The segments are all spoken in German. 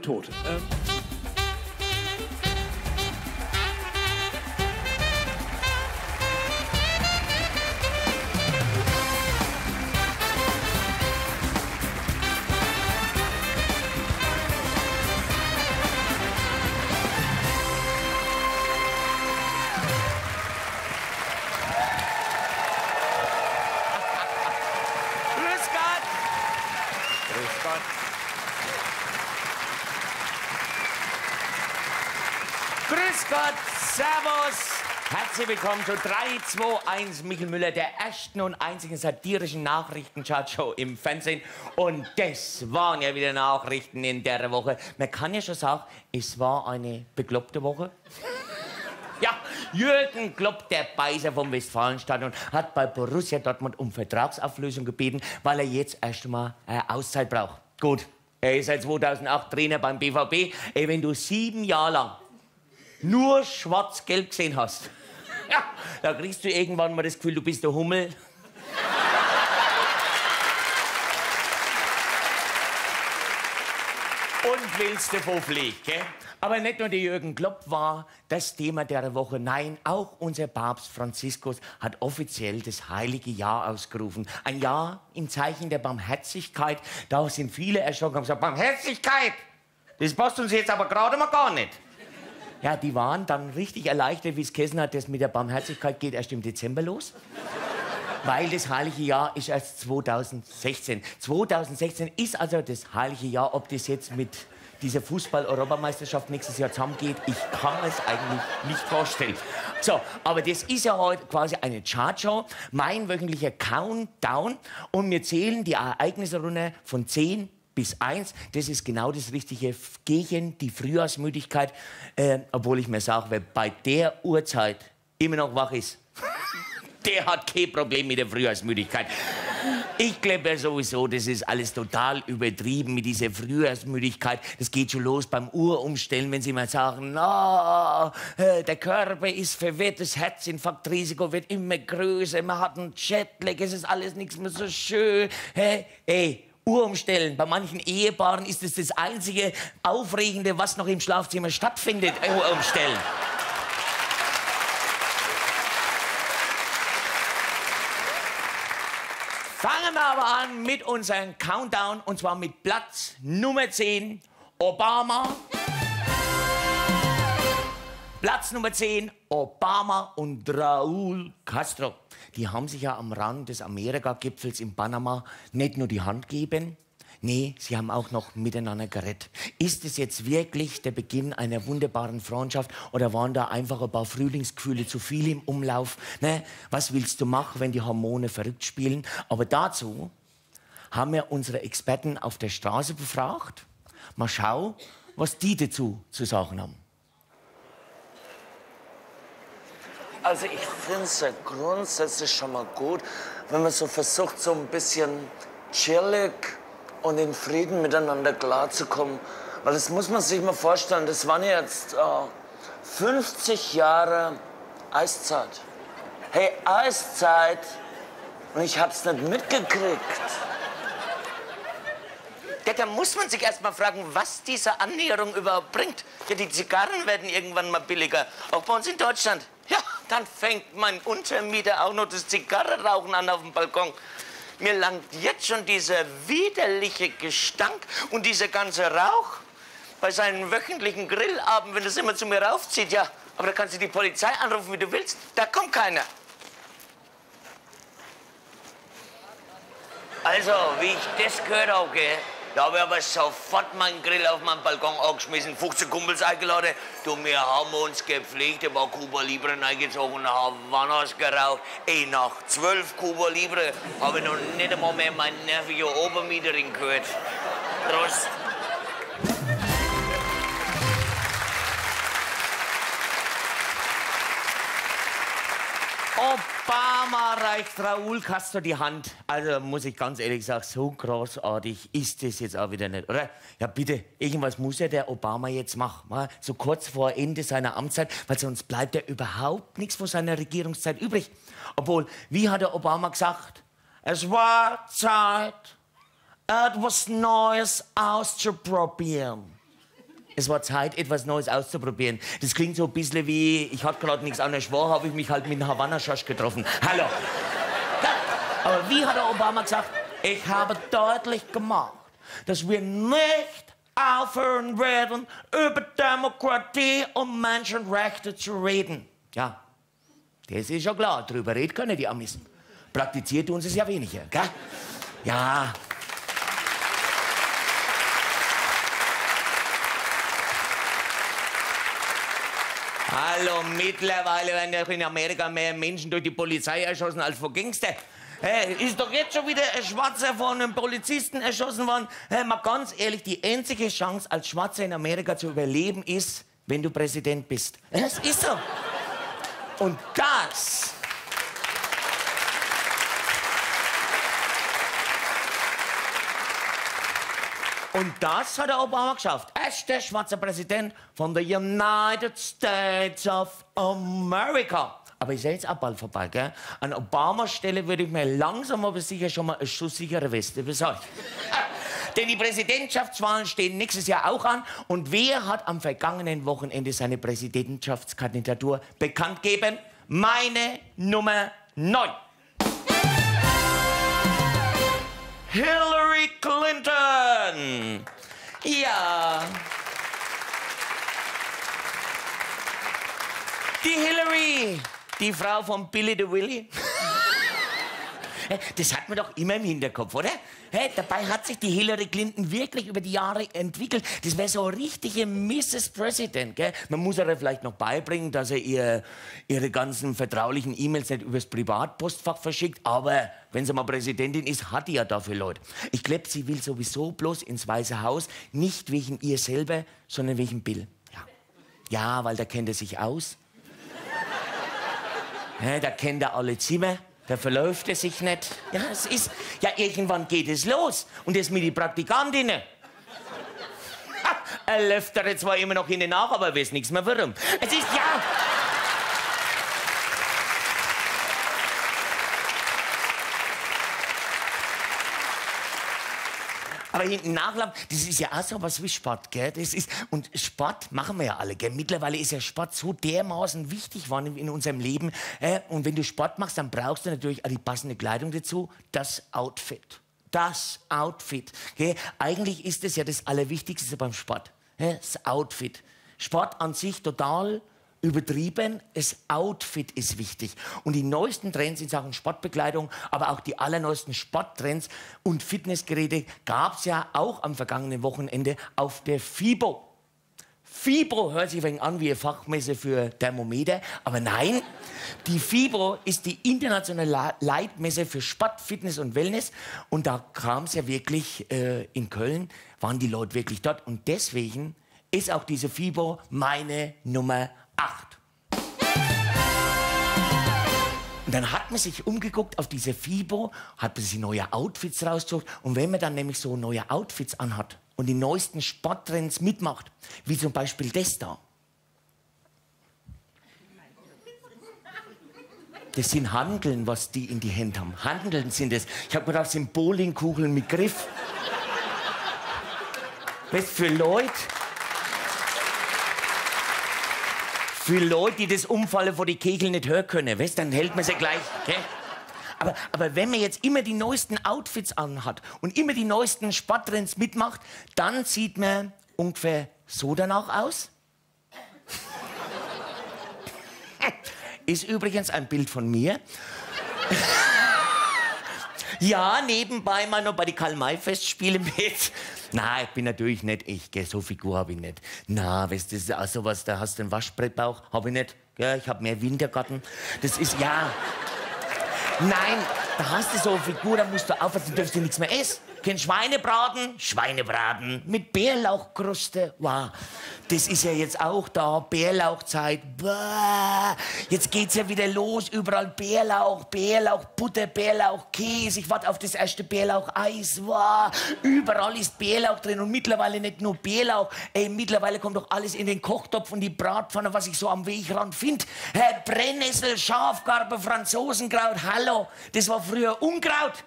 taught. Um. Gott, Servus! Herzlich willkommen zu 3, 2, 1 Michel Müller, der ersten und einzigen satirischen Nachrichten-Chartshow im Fernsehen. Und das waren ja wieder Nachrichten in der Woche. Man kann ja schon sagen, es war eine bekloppte Woche. Ja, Jürgen Klopp, der Beißer vom Westfalenstadion, hat bei Borussia Dortmund um Vertragsauflösung gebeten, weil er jetzt erst einmal äh, Auszeit braucht. Gut, er ist seit 2008 Trainer beim BVB. Ey, wenn du sieben Jahre lang nur schwarz-gelb gesehen hast, ja, da kriegst du irgendwann mal das Gefühl, du bist der Hummel. und willst davon fliegen. Gell? Aber nicht nur der Jürgen Klopp war das Thema der Woche. Nein, auch unser Papst Franziskus hat offiziell das heilige Jahr ausgerufen. Ein Jahr im Zeichen der Barmherzigkeit. Da sind viele erschrocken und gesagt, Barmherzigkeit, das passt uns jetzt aber gerade mal gar nicht. Ja, die waren dann richtig erleichtert, wie es geheißen hat, das mit der Barmherzigkeit geht erst im Dezember los. Weil das heilige Jahr ist erst 2016. 2016 ist also das heilige Jahr, ob das jetzt mit dieser Fußball-Europameisterschaft nächstes Jahr zusammengeht, ich kann es eigentlich nicht vorstellen. So, aber das ist ja heute quasi eine Chartshow, mein wöchentlicher Countdown und wir zählen die Ereignisse von 10 bis 1. Das ist genau das Richtige gegen die Frühjahrsmüdigkeit, äh, obwohl ich mir sage, wer bei der Uhrzeit immer noch wach ist, der hat kein Problem mit der Frühjahrsmüdigkeit. Ich glaube ja sowieso, das ist alles total übertrieben mit dieser Frühjahrsmüdigkeit. Das geht schon los beim Uhrumstellen, wenn Sie mal sagen, na, äh, der Körper ist verwirrt, das Herzinfarktrisiko wird immer größer, man hat einen Jetlag, es ist alles nichts mehr so schön. Hä? Ey, Umstellen. Bei manchen Ehepaaren ist es das einzige Aufregende, was noch im Schlafzimmer stattfindet. Uhr umstellen. Fangen wir aber an mit unserem Countdown und zwar mit Platz Nummer 10, Obama. Platz Nummer 10, Obama und Raúl Castro. Die haben sich ja am Rand des Amerika-Gipfels in Panama nicht nur die Hand gegeben, nee, sie haben auch noch miteinander gerettet. Ist es jetzt wirklich der Beginn einer wunderbaren Freundschaft oder waren da einfach ein paar Frühlingsgefühle zu viel im Umlauf? Ne? Was willst du machen, wenn die Hormone verrückt spielen? Aber dazu haben wir unsere Experten auf der Straße befragt. Mal schauen, was die dazu zu sagen haben. Also ich finde es ja grundsätzlich schon mal gut, wenn man so versucht, so ein bisschen chillig und in Frieden miteinander klarzukommen. Weil das muss man sich mal vorstellen, das waren jetzt äh, 50 Jahre Eiszeit. Hey, Eiszeit! Und ich hab's nicht mitgekriegt. Ja, da muss man sich erst mal fragen, was diese Annäherung überhaupt bringt. Ja, die Zigarren werden irgendwann mal billiger, auch bei uns in Deutschland. Dann fängt mein Untermieter auch noch das Zigarrenrauchen an auf dem Balkon. Mir langt jetzt schon dieser widerliche Gestank und dieser ganze Rauch bei seinen wöchentlichen Grillabend, wenn das immer zu mir raufzieht. Ja, aber da kannst du die Polizei anrufen, wie du willst. Da kommt keiner. Also, wie ich das gehört habe, gell, da habe ich aber sofort meinen Grill auf meinen Balkon angeschmissen, 15 Kumpels eingeladen. Du, wir haben uns gepflegt, ein paar Cuba Libre eingezogen und Havanas geraucht. Ey, nach zwölf Cuba Libre habe ich noch nicht einmal mehr meine nervige Obermieterin gehört. Prost. Obama reicht Raúl Castro die Hand. Also muss ich ganz ehrlich sagen, so großartig ist das jetzt auch wieder nicht, oder? Ja bitte, irgendwas muss ja der Obama jetzt machen, mal so kurz vor Ende seiner Amtszeit, weil sonst bleibt ja überhaupt nichts von seiner Regierungszeit übrig. Obwohl, wie hat der Obama gesagt? Es war Zeit, etwas Neues auszuprobieren. Es war Zeit, etwas Neues auszuprobieren. Das klingt so ein bisschen wie, ich hatte gerade nichts anderes vor, habe ich mich halt mit einem Havanna-Schasch getroffen. Hallo. Aber wie hat der Obama gesagt? Ich habe deutlich gemacht, dass wir nicht aufhören werden, über Demokratie und Menschenrechte zu reden. Ja, das ist ja klar. Drüber reden können die Amis. Praktiziert tun sie es ja weniger, gell? Ja. Hallo, mittlerweile werden ja in Amerika mehr Menschen durch die Polizei erschossen als vor Gangster. Hey, ist doch jetzt schon wieder ein Schwarzer von einem Polizisten erschossen worden. Hey, mal ganz ehrlich, die einzige Chance, als Schwarzer in Amerika zu überleben, ist, wenn du Präsident bist. Es ist so. Und das Und das hat der Obama geschafft. Er ist der schwarze Präsident von den United States of America. Aber ich sehe jetzt auch bald vorbei, gell? An Obamas Stelle würde ich mir langsam aber sicher schon mal eine schusssichere Weste besorgen. Denn die Präsidentschaftswahlen stehen nächstes Jahr auch an. Und wer hat am vergangenen Wochenende seine Präsidentschaftskandidatur bekannt gegeben? Meine Nummer 9. Hillary Ja. Die Hillary, die Frau von Billy the Willy. Das hat man doch immer im Hinterkopf, oder? Dabei hat sich die Hillary Clinton wirklich über die Jahre entwickelt. Das wäre so eine richtige Mrs. President? Man muss ihr vielleicht noch beibringen, dass er ihr, ihre ganzen vertraulichen E-Mails nicht übers Privatpostfach verschickt. Aber wenn sie mal Präsidentin ist, hat die ja dafür Leute. Ich glaube, sie will sowieso bloß ins Weiße Haus, nicht wegen ihr selber, sondern wegen Bill. Ja, ja weil da kennt er sich aus. Da kennt er alle Zimmer. Da verläuft er sich nicht. Ja, es ist, ja, irgendwann geht es los. Und das mit den Praktikantinnen. Er läuft da zwar immer noch in den nach, aber weiß nichts mehr warum. Es ist, ja... Aber hinten nachlaufen, das ist ja auch so was wie Sport, gell? Das ist, und Sport machen wir ja alle, gell? Mittlerweile ist ja Sport so dermaßen wichtig geworden in unserem Leben. Äh? Und wenn du Sport machst, dann brauchst du natürlich auch die passende Kleidung dazu, das Outfit. Das Outfit. Gell? Eigentlich ist es ja das Allerwichtigste beim Sport. Gell? Das Outfit. Sport an sich total übertrieben. Das Outfit ist wichtig. Und die neuesten Trends in Sachen Sportbekleidung, aber auch die allerneuesten Sporttrends und Fitnessgeräte gab es ja auch am vergangenen Wochenende auf der FIBO. FIBO hört sich ein an wie eine Fachmesse für Thermometer, aber nein, die FIBO ist die internationale Leitmesse für Sport, Fitness und Wellness und da kam es ja wirklich äh, in Köln, waren die Leute wirklich dort und deswegen ist auch diese FIBO meine Nummer 8. Und dann hat man sich umgeguckt auf diese FIBO, hat man sich neue Outfits rausgesucht. Und wenn man dann nämlich so neue Outfits anhat und die neuesten Sporttrends mitmacht, wie zum Beispiel das da. Das sind Handeln, was die in die Hände haben. Handeln sind das. Ich habe gedacht, das sind Bowlingkugeln mit Griff. Was für Leute Für Leute, die das Umfallen vor die Kegel nicht hören können, weißt, dann hält man sie gleich. Okay? Aber, aber wenn man jetzt immer die neuesten Outfits anhat und immer die neuesten Sporttrends mitmacht, dann sieht man ungefähr so danach aus. Ist übrigens ein Bild von mir. ja, nebenbei mal noch bei den Karl-May-Festspielen mit. Nein, ich bin natürlich nicht ich, gell, so Figur habe ich nicht. Na, weißt du, das ist auch sowas, da hast du einen Waschbrettbauch, habe ich nicht. Gell, ich habe mehr Wintergarten. Das ist, ja. Nein, da hast du so eine Figur, da musst du aufpassen, du darfst du nichts mehr essen. Kein Schweinebraten? Schweinebraten mit Bärlauchkruste. Wow. Das ist ja jetzt auch da, Bärlauchzeit. Bah. Jetzt geht's ja wieder los, überall Bärlauch, Bärlauch, Butter, Bärlauch, Käse. Ich warte auf das erste Bärlauch-Eis. Wow. Überall ist Bärlauch drin und mittlerweile nicht nur Bärlauch. Ey, mittlerweile kommt doch alles in den Kochtopf und die Bratpfanne, was ich so am Wegrand finde. Brennnessel, Schafgarbe, Franzosenkraut. Hallo, das war früher Unkraut.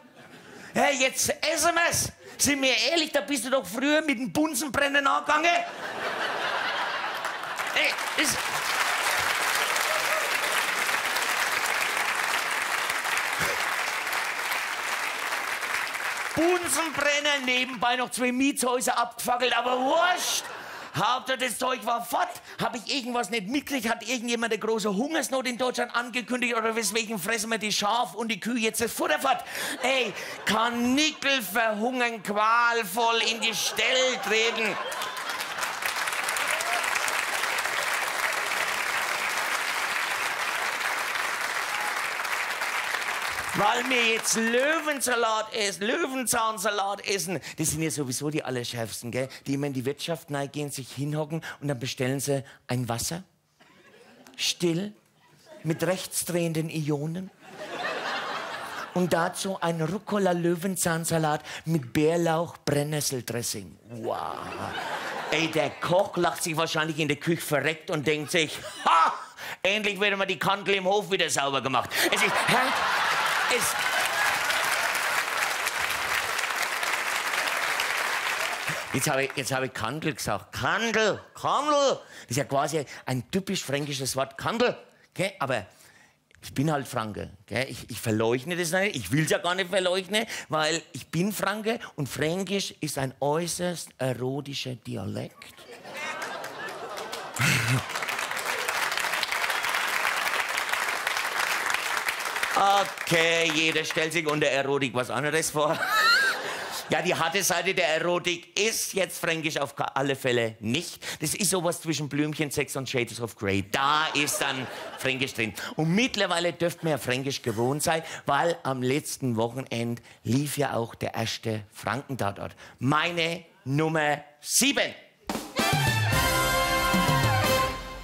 Hey, jetzt essen wir's. Sind wir ehrlich, da bist du doch früher mit dem Bunsenbrennen angegangen. Ey, ist Bunsenbrenner, nebenbei noch zwei Mietshäuser abgefackelt, aber wurscht. Hauptsache das Zeug war fort. Habe ich irgendwas nicht mitgekriegt? Hat irgendjemand eine große Hungersnot in Deutschland angekündigt? Oder weswegen fressen wir die Schaf und die Kühe jetzt das Futter fort? Ey, Karnickel verhungern qualvoll in die Stelle treten. Weil wir jetzt Löwensalat essen, Löwenzahnsalat essen. Das sind ja sowieso die Allerschärfsten, gell? Die immer in die Wirtschaft gehen, sich hinhocken und dann bestellen sie ein Wasser. Still, mit rechtsdrehenden Ionen. Und dazu ein Rucola-Löwenzahnsalat mit Bärlauch, Brennnesseldressing. Wow. Ey, der Koch lacht sich wahrscheinlich in der Küche verreckt und denkt sich, ha! Endlich wird mal die Kantel im Hof wieder sauber gemacht. Es ist? Ist. Jetzt habe ich, jetzt ich Kandel gesagt. Kandel, Kandel. Das ist ja quasi ein typisch fränkisches Wort. Kandel. Okay? Aber ich bin halt Franke. Okay? Ich, ich verleugne das nicht. Ich will es ja gar nicht verleugnen, weil ich bin Franke und Fränkisch ist ein äußerst erotischer Dialekt. Okay, jeder stellt sich unter Erotik was anderes vor. Ja, die harte Seite der Erotik ist jetzt fränkisch auf alle Fälle nicht. Das ist sowas zwischen Blümchen, Sex und Shades of Grey. Da ist dann fränkisch drin. Und mittlerweile dürft mehr fränkisch gewohnt sein, weil am letzten Wochenende lief ja auch der erste Frankentatort. Meine Nummer sieben.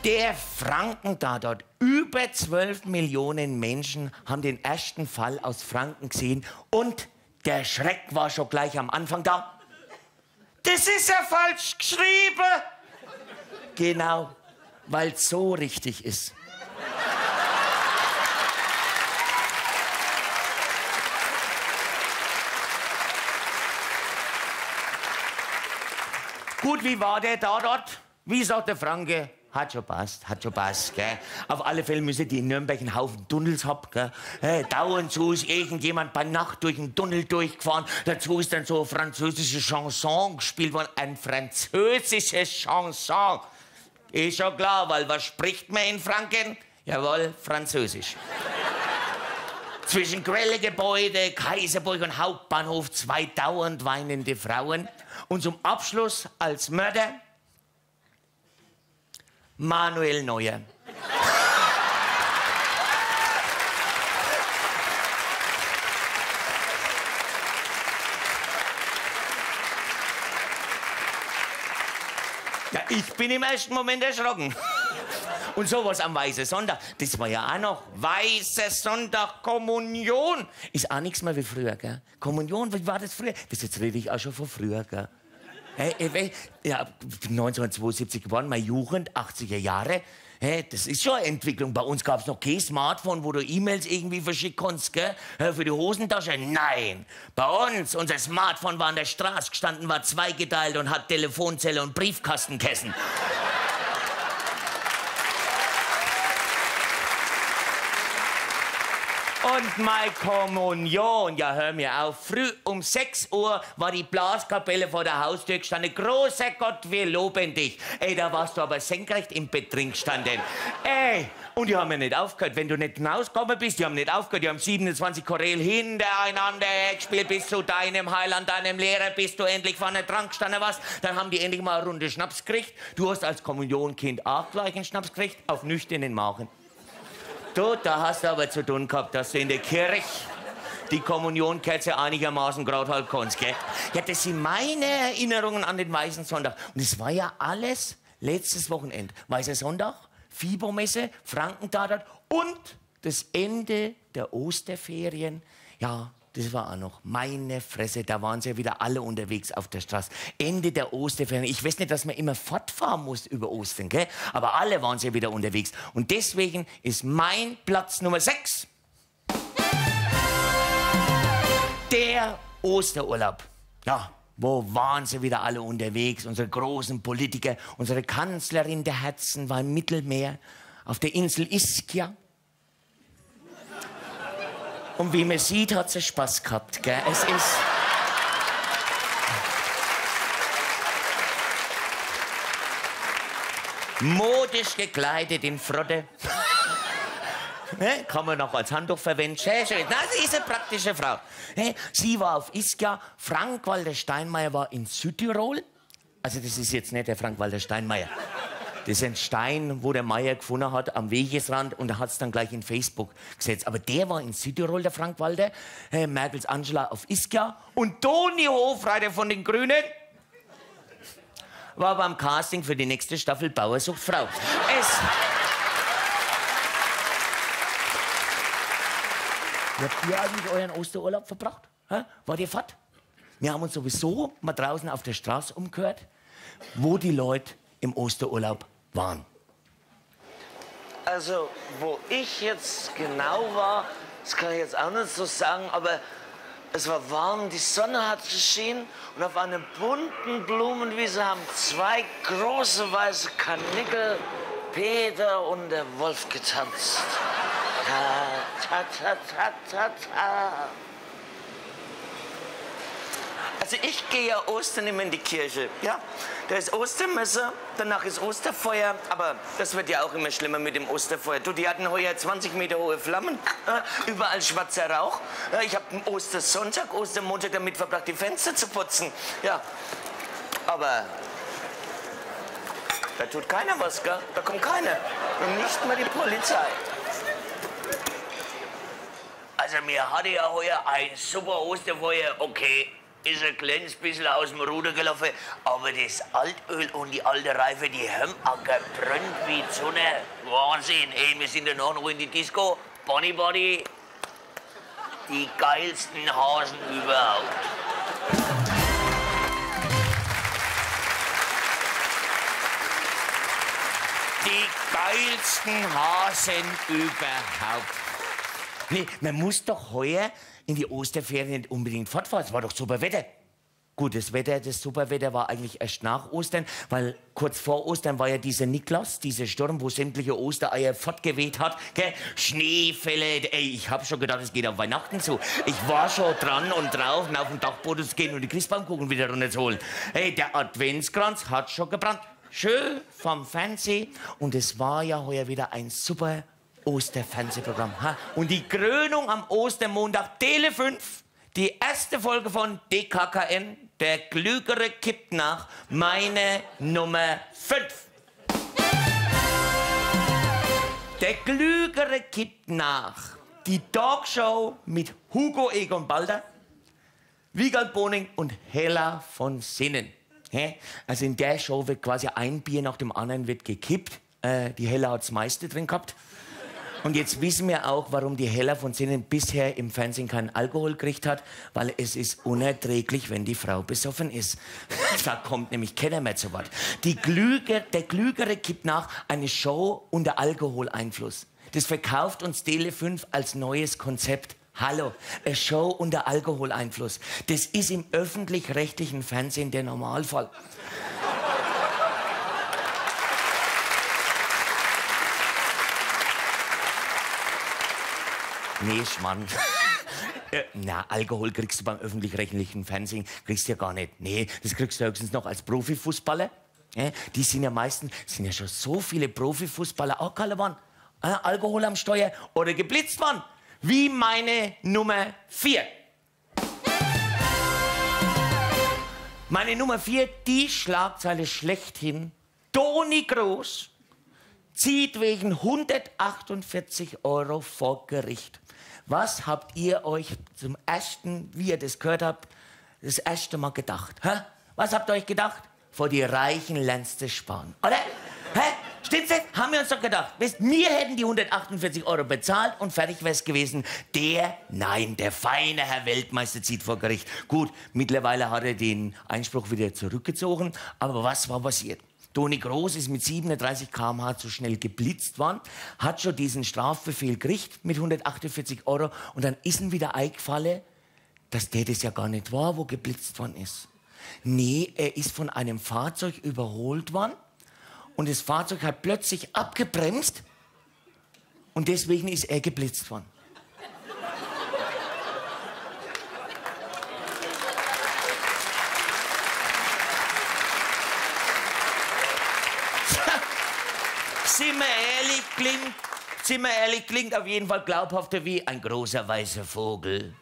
Der Frankentatort. Über 12 Millionen Menschen haben den ersten Fall aus Franken gesehen und der Schreck war schon gleich am Anfang da. Das ist ja falsch geschrieben. Genau, weil es so richtig ist. Gut, wie war der da dort? Wie sagt der Franke? Hat schon passt, hat schon passt, gell. Auf alle Fälle müssen die in Nürnberg einen Haufen Tunnels haben, gell. Hey, dauernd so ist irgendjemand bei Nacht durch einen Tunnel durchgefahren. Dazu ist dann so eine französische Chanson gespielt worden. Ein französisches Chanson. Ist schon klar, weil was spricht man in Franken? Jawohl, Französisch. Zwischen Quellegebäude, Kaiserburg und Hauptbahnhof zwei dauernd weinende Frauen. Und zum Abschluss als Mörder Manuel Neuer. Ja, ich bin im ersten Moment erschrocken. Und sowas am Weißen Sonntag, das war ja auch noch Weißer Sonntag, Kommunion. Ist auch nichts mehr wie früher, gell? Kommunion, wie war das früher? Das jetzt rede ich auch schon von früher, gell? Hey, hey, ja, 1972 geboren, meine Jugend, 80er Jahre. Hey, das ist schon eine Entwicklung. Bei uns gab es noch kein Smartphone, wo du E-Mails irgendwie verschicken konntest, gell? Für die Hosentasche? Nein. Bei uns, unser Smartphone war an der Straße gestanden, war zweigeteilt und hat Telefonzelle und Briefkastenkästen. Und meine Kommunion, ja hör mir auf, früh um 6 Uhr war die Blaskapelle vor der Haustür gestanden. Großer Gott, wir loben dich. Ey, da warst du aber senkrecht im Bett drin gestanden. Ey, und die haben ja nicht aufgehört. Wenn du nicht hinausgekommen bist, die haben nicht aufgehört. Die haben 27 Choräle hintereinander gespielt bis zu deinem Heiland, deinem Lehrer, bis du endlich vorne dran gestanden warst. Dann haben die endlich mal eine Runde Schnaps gekriegt. Du hast als Kommunionkind auch gleich einen Schnaps gekriegt, auf nüchternen Magen. Du, da hast du aber zu tun gehabt, dass du in der Kirche die Kommunionkerze einigermaßen gerade halb kannst, gell? Ja, das sind meine Erinnerungen an den Weißen Sonntag. Und es war ja alles letztes Wochenende. Weißer Sonntag, Fiebermesse, Frankentatort und das Ende der Osterferien. Ja, das war auch noch meine Fresse, da waren sie ja wieder alle unterwegs auf der Straße. Ende der Osterferien. Ich weiß nicht, dass man immer fortfahren muss über Ostern, gell? aber alle waren sie ja wieder unterwegs. Und deswegen ist mein Platz Nummer 6 der Osterurlaub. Ja, Wo waren sie wieder alle unterwegs? Unsere großen Politiker, unsere Kanzlerin der Herzen war im Mittelmeer, auf der Insel Ischia. Und wie man sieht, hat sie Spaß gehabt. Gell? Es ist. Modisch gekleidet in Frotte. Ne? Kann man noch als Handtuch verwenden. Schön, schön. Na, sie ist eine praktische Frau. Sie war auf Ischia. Frank-Walter Steinmeier war in Südtirol. Also, das ist jetzt nicht der Frank-Walter Steinmeier. Das ist ein Stein, wo der Meier gefunden hat am Wegesrand und er hat es dann gleich in Facebook gesetzt. Aber der war in Südtirol, der Frank Walter, äh, Merkels Angela auf Ischia und Toni Hofreiter von den Grünen war beim Casting für die nächste Staffel Bauersucht Frau. Es Wie habt ihr eigentlich euren Osterurlaub verbracht? Hä? War ihr fort? Wir haben uns sowieso mal draußen auf der Straße umgehört, wo die Leute im Osterurlaub waren. Also, wo ich jetzt genau war, das kann ich jetzt auch nicht so sagen, aber es war warm, die Sonne hat geschienen und auf einer bunten Blumenwiese haben zwei große weiße Kanickel, Peter und der Wolf getanzt. Ta, ta, ta, ta, ta. Also ich gehe ja Ostern immer in die Kirche, ja. Da ist Ostermesse, danach ist Osterfeuer, aber das wird ja auch immer schlimmer mit dem Osterfeuer. Du, die hatten heuer 20 Meter hohe Flammen, äh, überall schwarzer Rauch. Äh, ich habe Ostersonntag, Ostermontag damit verbracht, die Fenster zu putzen. Ja, aber da tut keiner was, gell? Da kommt keiner. Und nicht mal die Polizei. Also mir hatte ja heuer ein super Osterfeuer, okay ist ein kleines bisschen aus dem Ruder gelaufen, aber das Altöl und die alte Reife, die haben gebrannt wie die Sonne. Wahnsinn, ey, wir sind danach noch in die Disco, Bonnie Body, die geilsten Hasen überhaupt. Die geilsten Hasen überhaupt. Nee, man muss doch heuer in die Osterferien nicht unbedingt fortfahren. Es war doch super Wetter. Gut, das Wetter, das Superwetter war eigentlich erst nach Ostern, weil kurz vor Ostern war ja dieser Niklas, dieser Sturm, wo sämtliche Ostereier fortgeweht hat. Gell? Schneefälle, ey, ich hab schon gedacht, es geht auf Weihnachten zu. Ich war schon dran und drauf, auf den Dachboden zu gehen und die Christbaumkuchen wieder runterzuholen. Ey, der Adventskranz hat schon gebrannt. Schön vom Fernsehen. Und es war ja heuer wieder ein super Osterfernsehprogramm. Und die Krönung am Ostermontag, Tele 5, die erste Folge von DKKN, der Klügere kippt nach, meine Nummer 5. Der Klügere kippt nach. Die Talkshow mit Hugo Egon Balder, Wiegald Boning und Hella von Sinnen. Also in der Show wird quasi ein Bier nach dem anderen wird gekippt. Äh, die Hella hat das meiste drin gehabt. Und jetzt wissen wir auch, warum die Hella von Sinnen bisher im Fernsehen keinen Alkohol gekriegt hat, weil es ist unerträglich, wenn die Frau besoffen ist. da kommt nämlich keiner mehr zu Wort. Die Klüger, der Klügere gibt nach eine Show unter Alkoholeinfluss. Das verkauft uns Tele 5 als neues Konzept. Hallo, eine Show unter Alkoholeinfluss. Das ist im öffentlich-rechtlichen Fernsehen der Normalfall. Nee, Schmann. Äh, na, Alkohol kriegst du beim öffentlich-rechtlichen Fernsehen, kriegst du ja gar nicht. Nee, das kriegst du höchstens noch als Profifußballer. Ja, die sind ja meistens, sind ja schon so viele Profifußballer auch kalle waren. Äh, Alkohol am Steuer oder geblitzt waren. Wie meine Nummer 4. Meine Nummer 4, die Schlagzeile schlechthin. Toni Groß zieht wegen 148 Euro vor Gericht. Was habt ihr euch zum ersten, wie ihr das gehört habt, das erste Mal gedacht? Hä? Was habt ihr euch gedacht? Vor die Reichen lernst du sparen. Oder? Hä? Stimmt's nicht? Haben wir uns doch gedacht. Wir hätten die 148 Euro bezahlt und fertig wär's gewesen. Der, nein, der feine Herr Weltmeister zieht vor Gericht. Gut, mittlerweile hat er den Einspruch wieder zurückgezogen. Aber was war passiert? Toni Groß ist mit 37 km/h zu schnell geblitzt worden, hat schon diesen Strafbefehl gekriegt mit 148 Euro und dann ist ihm wieder eingefallen, dass der das ja gar nicht war, wo geblitzt worden ist. Nee, er ist von einem Fahrzeug überholt worden und das Fahrzeug hat plötzlich abgebremst und deswegen ist er geblitzt worden. Sind wir ehrlich, klingt, sind wir ehrlich, klingt auf jeden Fall glaubhafter wie ein großer weißer Vogel.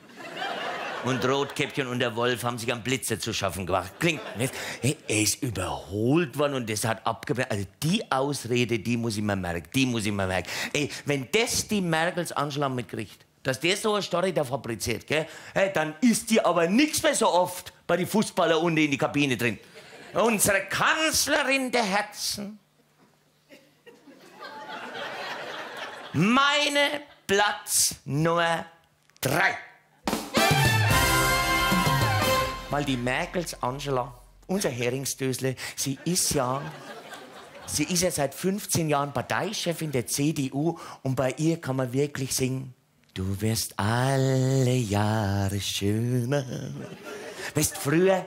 Und Rotkäppchen und der Wolf haben sich am Blitze zu schaffen gemacht. Klingt nicht? Er ist überholt worden und das hat abgebrochen. Also die Ausrede, die muss ich mir merken. Die muss ich mir merken. Ey, wenn das die Merkels Anschlag mitkriegt, dass der so eine Story da fabriziert, gell, hey, dann ist die aber nichts mehr so oft bei den Fußballer unten in die Kabine drin. Unsere Kanzlerin der Herzen Meine Platz Nummer drei. Weil die Merkels Angela, unser Heringsdösle, sie ist ja, sie ist ja seit 15 Jahren Parteichefin der CDU und bei ihr kann man wirklich singen, du wirst alle Jahre schöner. Weißt früher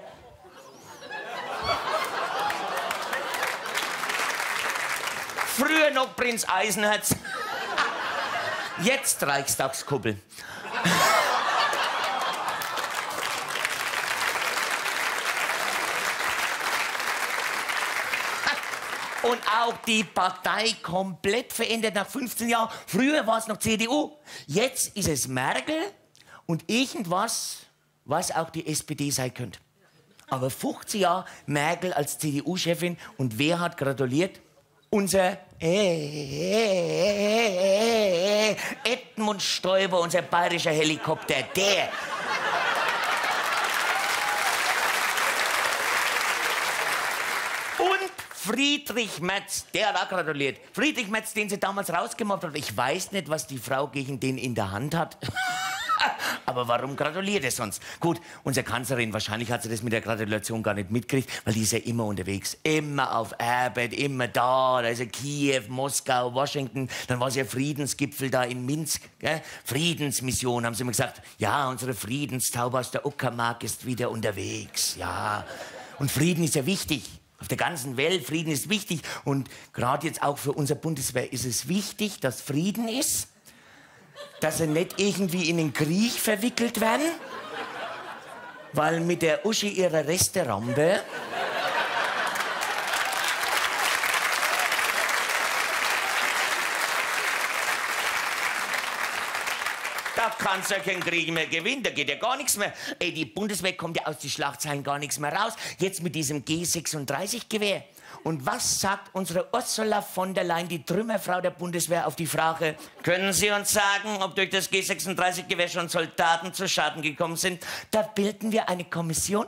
Früher noch Prinz Eisenherz. Jetzt Reichstagskuppel. Und auch die Partei komplett verändert nach 15 Jahren. Früher war es noch CDU, jetzt ist es Merkel und irgendwas, was auch die SPD sein könnte. Aber 15 Jahre Merkel als CDU-Chefin und wer hat gratuliert? Unser Edmund Stoiber, unser bayerischer Helikopter, der. Und Friedrich Metz, der hat auch gratuliert. Friedrich Metz, den sie damals rausgemacht hat. Ich weiß nicht, was die Frau gegen den in der Hand hat. Aber warum gratuliert er sonst? Gut, unsere Kanzlerin, wahrscheinlich hat sie das mit der Gratulation gar nicht mitgekriegt, weil die ist ja immer unterwegs. Immer auf Arbeit, immer da. Da ist ja Kiew, Moskau, Washington. Dann war sie ja Friedensgipfel da in Minsk. Gell? Friedensmission, haben sie mir gesagt. Ja, unsere Friedenstaube aus der Uckermark ist wieder unterwegs. Ja. Und Frieden ist ja wichtig. Auf der ganzen Welt, Frieden ist wichtig. Und gerade jetzt auch für unser Bundeswehr ist es wichtig, dass Frieden ist dass sie nicht irgendwie in den Krieg verwickelt werden, weil mit der Uschi ihrer Resterampe Da kannst du ja keinen Krieg mehr gewinnen, da geht ja gar nichts mehr. Ey, die Bundeswehr kommt ja aus den Schlagzeilen gar nichts mehr raus. Jetzt mit diesem G36-Gewehr. Und was sagt unsere Ursula von der Leyen, die Trümmerfrau der Bundeswehr, auf die Frage, können Sie uns sagen, ob durch das G36-Gewehr schon Soldaten zu Schaden gekommen sind? Da bilden wir eine Kommission.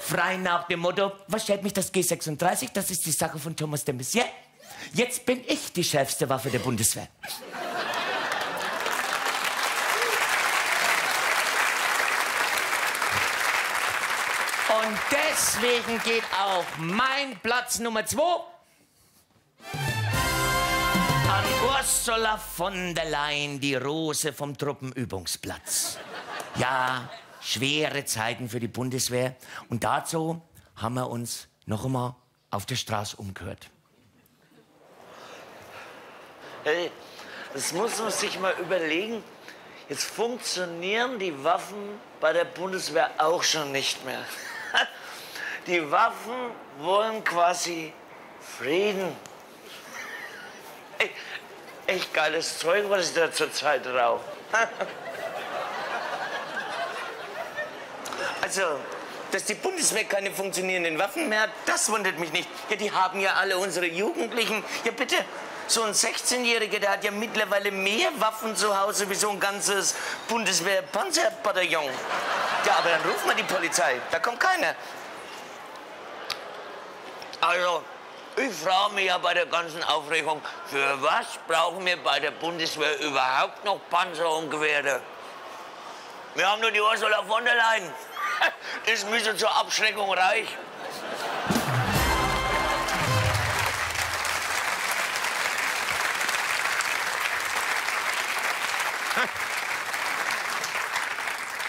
Frei nach dem Motto, was stellt mich das G36? Das ist die Sache von Thomas de Maizière. Jetzt bin ich die schärfste Waffe der Bundeswehr. Und deswegen geht auch mein Platz Nummer zwei an Ursula von der Leyen, die Rose vom Truppenübungsplatz. Ja, schwere Zeiten für die Bundeswehr. Und dazu haben wir uns noch einmal auf der Straße umgehört. Hey, das muss man sich mal überlegen. Jetzt funktionieren die Waffen bei der Bundeswehr auch schon nicht mehr. Die Waffen wollen quasi Frieden. Echt, echt geiles Zeug, was ich da zurzeit rauche. Also, dass die Bundeswehr keine funktionierenden Waffen mehr hat, das wundert mich nicht. Ja, die haben ja alle unsere Jugendlichen. Ja, bitte, so ein 16-Jähriger, der hat ja mittlerweile mehr Waffen zu Hause wie so ein ganzes Bundeswehr-Panzerbataillon. Ja, aber dann ruft man die Polizei. Da kommt keiner. Also, ich frage mich ja bei der ganzen Aufregung, für was brauchen wir bei der Bundeswehr überhaupt noch Panzer und Gewehre? Wir haben nur die Ursula von der Leyen. Das müsste zur Abschreckung reichen.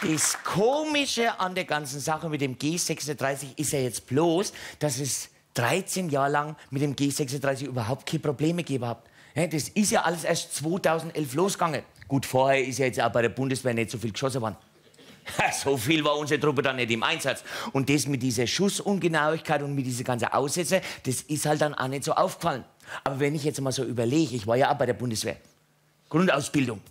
Das Komische an der ganzen Sache mit dem G36 ist ja jetzt bloß, dass es 13 Jahre lang mit dem G36 überhaupt keine Probleme hat. Das ist ja alles erst 2011 losgegangen. Gut, vorher ist ja jetzt auch bei der Bundeswehr nicht so viel geschossen worden. So viel war unsere Truppe dann nicht im Einsatz. Und das mit dieser Schussungenauigkeit und mit dieser ganzen Aussätze, das ist halt dann auch nicht so aufgefallen. Aber wenn ich jetzt mal so überlege, ich war ja auch bei der Bundeswehr. Grundausbildung.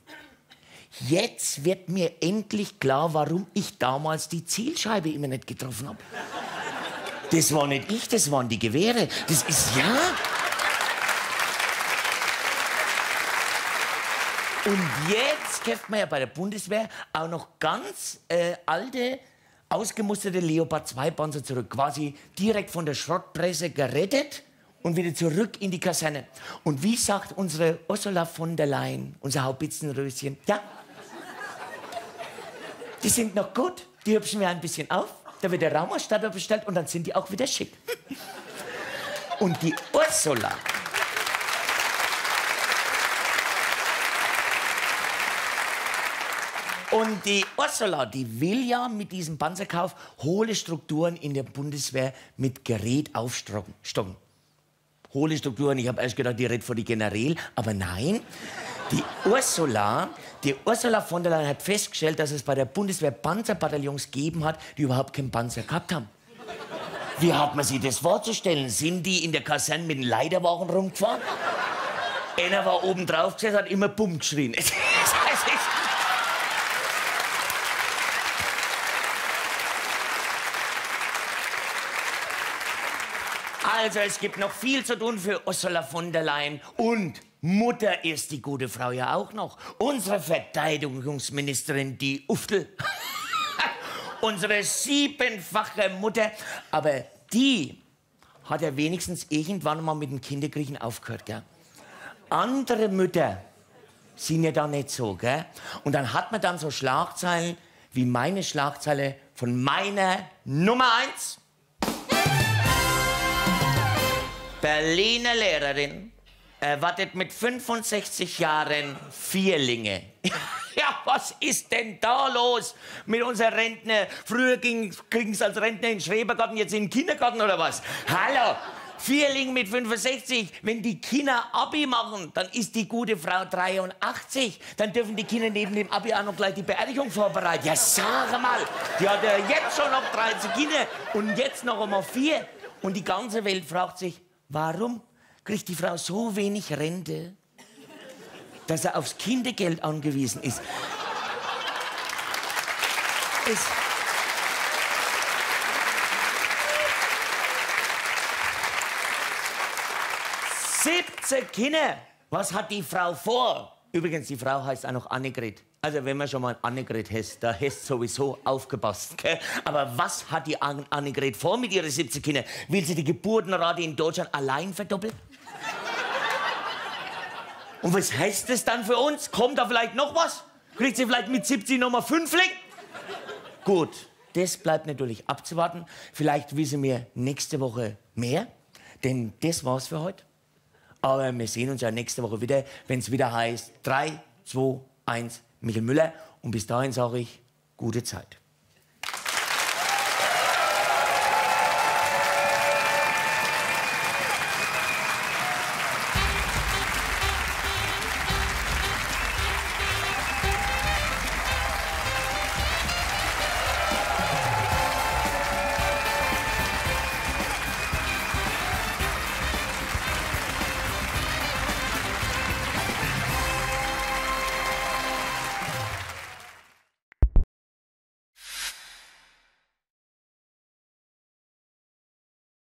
Jetzt wird mir endlich klar, warum ich damals die Zielscheibe immer nicht getroffen habe. Das war nicht ich, das waren die Gewehre. Das ist ja. Und jetzt kämpft man ja bei der Bundeswehr auch noch ganz äh, alte, ausgemusterte Leopard 2 Panzer zurück. Quasi direkt von der Schrottpresse gerettet und wieder zurück in die Kaserne. Und wie sagt unsere Ursula von der Leyen, unser Haubitzenröschen? Ja, die sind noch gut, die hübschen wir ein bisschen auf, da wird der Raumausstatter bestellt und dann sind die auch wieder schick. Und die Ursula, Und die Ursula, die will ja mit diesem Panzerkauf hohle Strukturen in der Bundeswehr mit Gerät aufstocken. Hohle Strukturen, ich habe erst gedacht, die redet vor die Generäl, aber nein. Die Ursula, die Ursula von der Leyen hat festgestellt, dass es bei der Bundeswehr Panzerbataillons gegeben hat, die überhaupt keinen Panzer gehabt haben. Wie hat man sich das vorzustellen? Sind die in der Kaserne mit den Leiterwagen rumgefahren? Einer war oben drauf gesessen, hat immer Bumm geschrien. Also, es gibt noch viel zu tun für Ursula von der Leyen. Und Mutter ist die gute Frau ja auch noch. Unsere Verteidigungsministerin, die Uftel. Unsere siebenfache Mutter. Aber die hat ja wenigstens irgendwann mal mit dem Kinderkriechen aufgehört, gell? Andere Mütter sind ja da nicht so, gell? Und dann hat man dann so Schlagzeilen wie meine Schlagzeile von meiner Nummer eins. Berliner Lehrerin erwartet mit 65 Jahren Vierlinge. ja, was ist denn da los mit unseren Rentner? Früher ging es als Rentner in den Schrebergarten, jetzt in den Kindergarten oder was? Hallo! Vierling mit 65, wenn die Kinder Abi machen, dann ist die gute Frau 83. Dann dürfen die Kinder neben dem Abi auch noch gleich die Beerdigung vorbereiten. Ja, sag mal, die hat ja jetzt schon noch 13 Kinder und jetzt noch einmal vier. Und die ganze Welt fragt sich, Warum kriegt die Frau so wenig Rente, dass er aufs Kindergeld angewiesen ist? Es 17 Kinder. Was hat die Frau vor? Übrigens, die Frau heißt auch noch Annegret. Also wenn man schon mal Annegret heißt, da heißt sowieso aufgepasst. Gell? Aber was hat die Annegret vor mit ihren 17 Kindern? Will sie die Geburtenrate in Deutschland allein verdoppeln? Und was heißt das dann für uns? Kommt da vielleicht noch was? Kriegt sie vielleicht mit 70 nochmal Fünfling? Gut, das bleibt natürlich abzuwarten. Vielleicht wissen wir nächste Woche mehr, denn das war's für heute. Aber wir sehen uns ja nächste Woche wieder, wenn es wieder heißt 3, 2, 1, Michael Müller. Und bis dahin sage ich, gute Zeit.